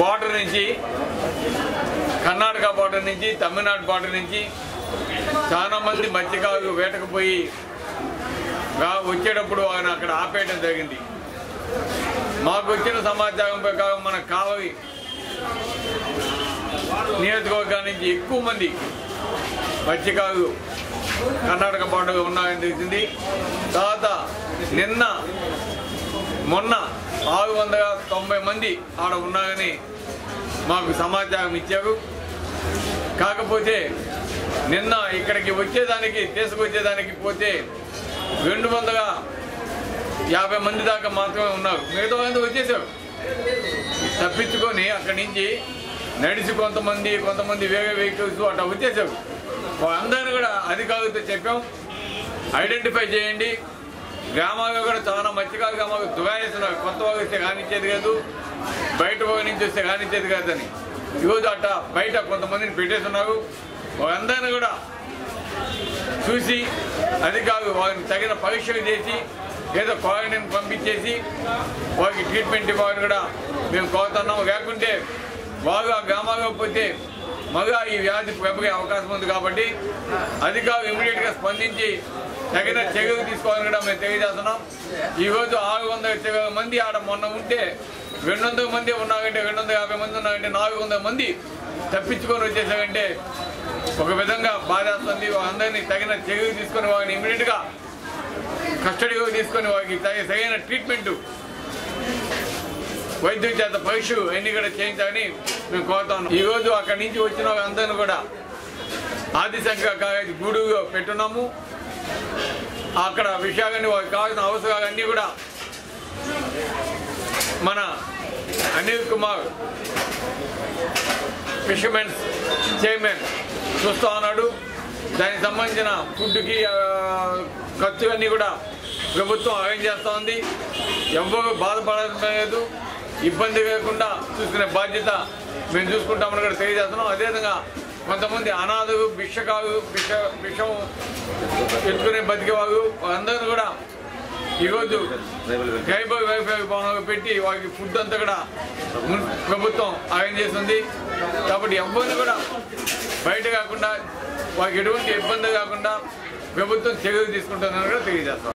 Border నుంచి Karnataka border నుంచి Tamil Nadu border నుంచి చాలామంది మత్స్యకారులు వేటకుపోయి వచ్చేటప్పుడు ఆయన అక్కడ ఆపేయడం జరిగింది. మాకు వచ్చిన సమాచారం ప్రకారం మన కావవి నియోజకవర్గం నుంచి ఎక్కువ మంది మత్స్యకారులు కర్ణాటక బార్డర్ ఉన్నాయని తెలిసింది. తర్వాత నిన్న మొన్న ఆరు వందల తొంభై మంది ఆడ ఉన్నారని మాకు సమాచారం ఇచ్చారు. కాకపోతే నిన్న ఇక్కడికి వచ్చేదానికి తీసుకొచ్చేదానికి పోతే రెండు వందల యాభై మంది దాకా మాత్రమే ఉన్నారు. మిగతా మంది వచ్చేసారు. తప్పించుకొని అక్కడి నుంచి నడిచి కొంతమంది కొంతమంది వేరే వెహికల్స్ అట్లా వచ్చేసారు. అందరిని కూడా అధికారులతో చెప్పాం. ఐడెంటిఫై చేయండి. గ్రామాల్లో కూడా చాలా మత్స్యకారు గ్రామాలు దురాయిస్తున్నారు కొత్త వాళ్ళు వస్తే కానిచ్చేది కాదు బయట వాళ్ళ నుంచి వస్తే కానిచ్చేది కాదని. ఈరోజు అట్ట బయట కొంతమందిని పెట్టేస్తున్నారు. వాళ్ళందరినీ కూడా చూసి అధికారులు వారిని తగిన పరీక్షలు చేసి ఏదో క్వారంటైన్ పంపించేసి వారికి ట్రీట్మెంట్ ఇవ్వాలని కూడా మేము కోరుతున్నాము. లేకుంటే వారు ఆ గ్రామాల్లో పోతే మగ ఈ వ్యాధి పెరిగే అవకాశం ఉంది కాబట్టి అధికారులు ఇమీడియట్గా స్పందించి తగిన చర్యలు తీసుకోవాలని కూడా మేము తెలియజేస్తున్నాం. ఈరోజు ఆరు వందల మంది ఆడ మొన్న ఉంటే రెండు వందల మంది ఉన్నారంటే రెండు వందల యాభై మంది ఉన్నారంటే నాలుగు వందల మంది తప్పించుకొని వచ్చేసారంటే ఒక విధంగా బాధేస్తుంది. అందరినీ తగిన చర్యలు తీసుకొని వారిని ఇమీడియట్గా కస్టడీలో తీసుకొని వారికి తగిన సరైన ట్రీట్మెంట్ వైద్యుల చేత పరీక్షలు అన్ని కూడా చేయించాలని మేము కోరుతాం ఈరోజు అక్కడి నుంచి వచ్చిన వాళ్ళందరినీ కూడా ఆదిశంకర కాలేజ్ గూడుగా పెట్టున్నాము. అక్కడ విషయాలన్నీ వారికి కావాల్సిన అవసరాలన్నీ కూడా మన అనిల్ కుమార్ ఫిషర్మెన్స్ చైర్మన్ చూస్తూ ఉన్నాడు. దానికి సంబంధించిన ఫుడ్కి ఖర్చులన్నీ కూడా ప్రభుత్వం అరేంజ్ చేస్తూ ఉంది. ఎవ్వరూ బాధపడలేదు. ఇబ్బంది లేకుండా చూసుకునే బాధ్యత మేము చూసుకుంటామని కూడా తెలియజేస్తున్నాం. అదేవిధంగా కొంతమంది అనాథలు భిక్షకాలు భిక్ష భిక్షం ఎత్తుకునే బతికేవాళ్ళు అందరూ కూడా ఈరోజు జైభవ వైఫై భవనాలు పెట్టి వారికి ఫుడ్ అంతా కూడా ప్రభుత్వం అరేంజ్ చేస్తుంది కాబట్టి ఎవరిని కూడా బయట కాకుండా వారికి ఎటువంటి ఇబ్బంది కాకుండా ప్రభుత్వం చర్యలు తీసుకుంటుందని కూడా తెలియజేస్తాం